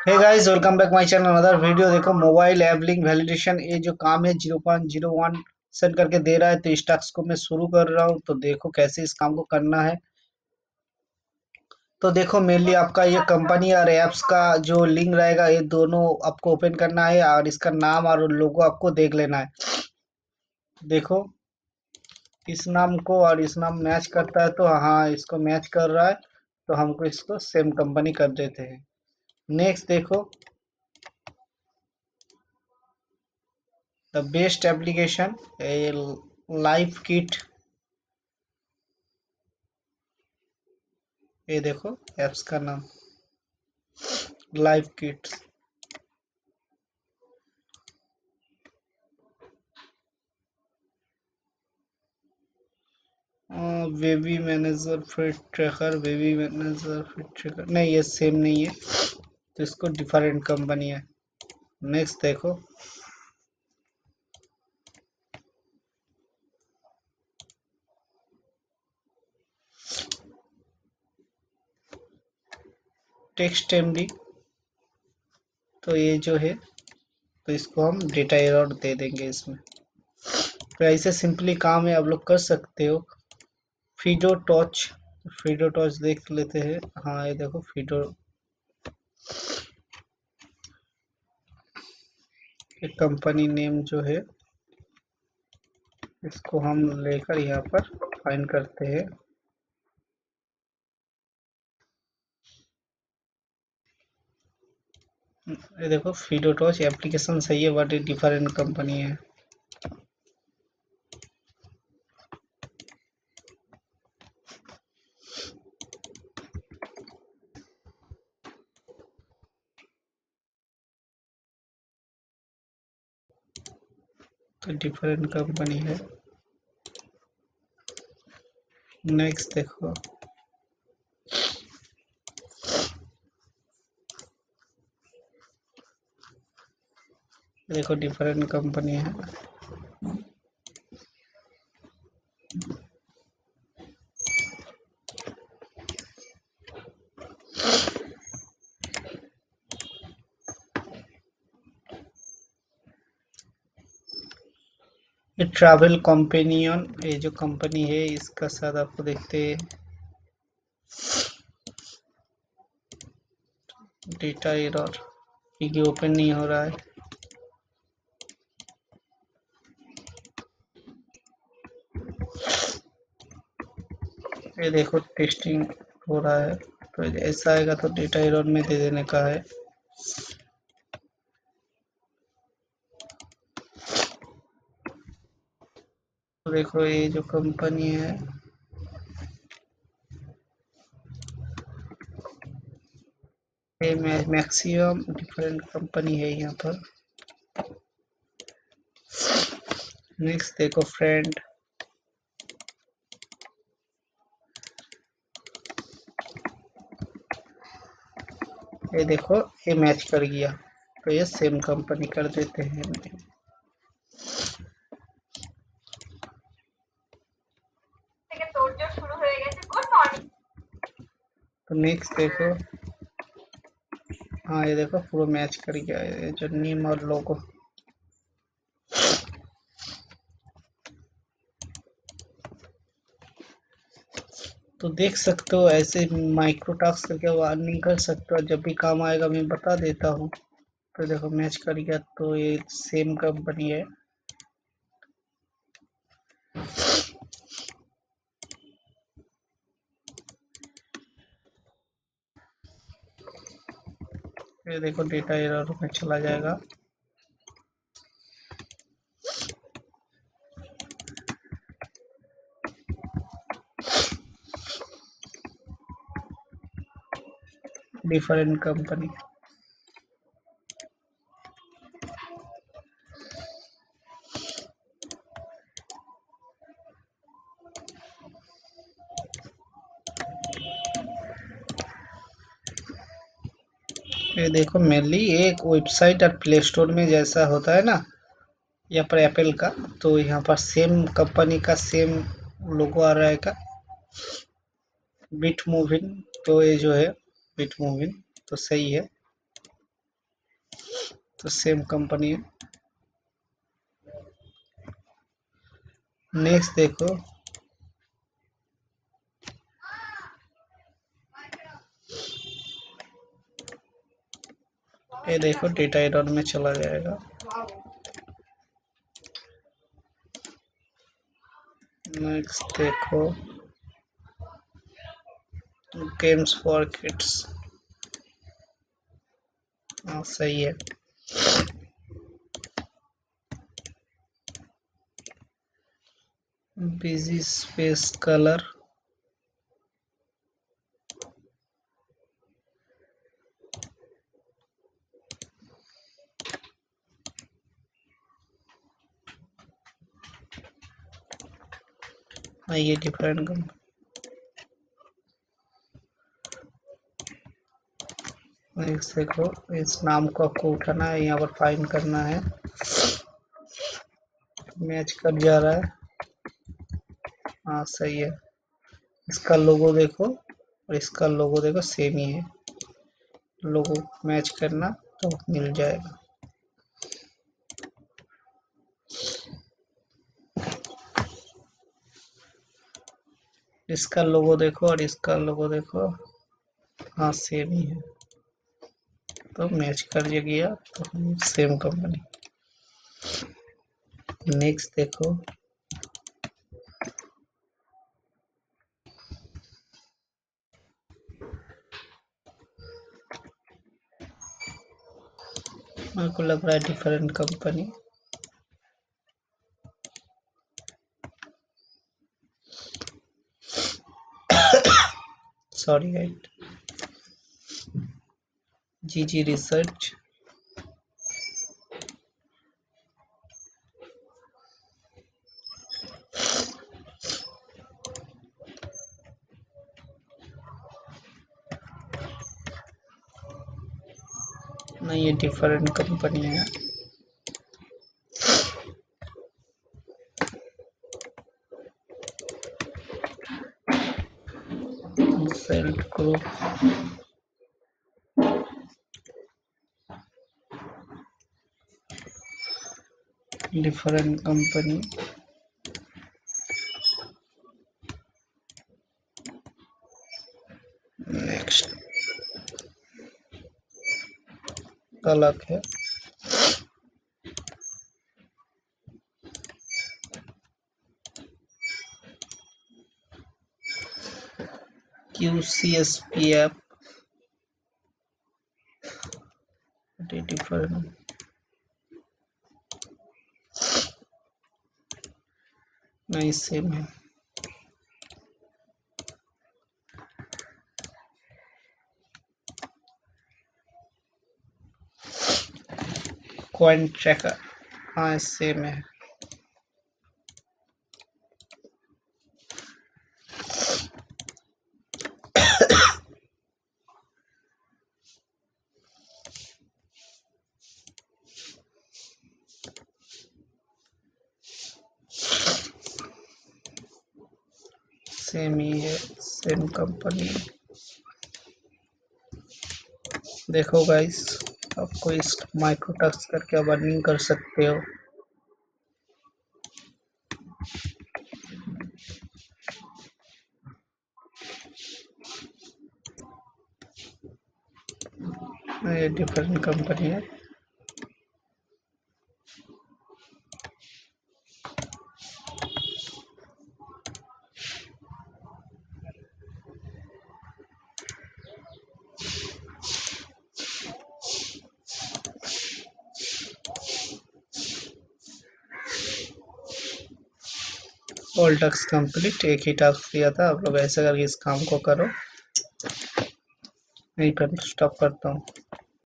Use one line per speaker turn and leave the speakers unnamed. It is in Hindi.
Hey guys welcome back my channel another video देखो मोबाइल ऐप लिंक वैलिडेशन ये जो काम है 0.01 सेंड करके दे रहा है तो इस टास्क को मैं शुरू कर रहा हूँ। तो देखो कैसे इस काम को करना है। तो देखो मेनली आपका ये कंपनी और एप्स का जो लिंक रहेगा, ये दोनों आपको ओपन करना है और इसका नाम और लोगो आपको देख लेना है। देखो, इस नाम को और इस नाम मैच करता है तो हाँ इसको मैच कर रहा है तो हमको इसको सेम कंपनी कर देते हैं। नेक्स्ट देखो। The best application life kit ये देखो एप्स का नाम। Life kit baby manager fit tracker baby manager fit tracker नहीं, ये सेम नहीं है। इसको डिफरेंट कंपनी है। नेक्स्ट देखो। टेक्स्ट एमडी तो ये जो है तो इसको हम डेटा एरर दे देंगे इसमें। तो ऐसे सिंपली काम है, आप लोग कर सकते हो। फीडो टॉच फीडो टॉच देख लेते हैं। हाँ ये देखो फीडो कंपनी नेम जो है, इसको हम लेकर यहाँ पर फाइन करते हैं। ये देखो फीडो टॉच एप्लीकेशन सही है बट डिफरेंट कंपनी है। तो डिफरेंट कंपनी है। नेक्स्ट देखो। देखो डिफरेंट कंपनी है। ये ट्रैवल कंपेनियन ये जो कंपनी है, इसका साथ आपको देखते हैं। डेटा एरर क्योंकि ओपन नहीं हो रहा है। ये देखो टेस्टिंग हो रहा है। तो ऐसा आएगा तो डेटा एरर में दे देने का है। तो देखो ये जो कंपनी है। ये मैक्सिमम डिफरेंट कंपनी है यहाँ पर। नेक्स्ट देखो फ्रेंड ये देखो, ये मैच कर गया। तो ये सेम कंपनी कर देते हैं। तो नेक्स्ट देखो। हाँ ये देखो, पूरा मैच कर गया ये जो नीम और लोगो। तो देख सकते हो, ऐसे माइक्रो टास्क करके वो अर्निंग कर सकते हो। जब भी काम आएगा, मैं बता देता हूँ। तो देखो मैच कर गया तो ये सेम कंपनी है। ये देखो डेटा एरर में चला जाएगा। डिफरेंट कंपनी ये देखो मेनली एक वेबसाइट और प्ले स्टोर में जैसा होता है ना यहाँ पर एप्पल का तो यहाँ पर सेम कंपनी का सेम लोगो आ रहेगा बिट मूविन तो ये जो है बिट मूविन तो सही है। तो सेम कंपनी है। नेक्स्ट देखो ये देखो डेटा एरर में चला जाएगा। नेक्स्ट देखो। गेम्स फॉर किड्स हाँ सही है। बिज़ी स्पेस कलर ये डिफरेंट कंपनी देखो, इस नाम को आपको उठाना है, यहाँ पर फाइंड करना है। मैच कर जा रहा है? हाँ सही है। इसका लोगो देखो, और इसका लोगो देखो सेम ही है। लोगो मैच करना तो मिल जाएगा। इसका लोगो देखो और इसका लोगो देखो। हाँ सेम ही है। तो मैच कर गया तो सेम कंपनी नेक्स्ट देखो। मेरे को लग रहा है डिफरेंट कंपनी सॉरी राइट जी जी रिसर्च नहीं ये डिफरेंट कंपनी है different company. Next. Color QCSPF different नहीं सेम है कॉइन ट्रैकर हाँ सेम है सेम ही है सेम कंपनी देखो गाइस आपको इस माइक्रो टक्स करके आप अर्निंग कर सकते हो। ये डिफरेंट कंपनी है। ऑल टक्स कंप्लीट एक ही टास्क दिया था, आप लोग ऐसे करके इस काम को करो। यहीं पर स्टॉप करता हूँ।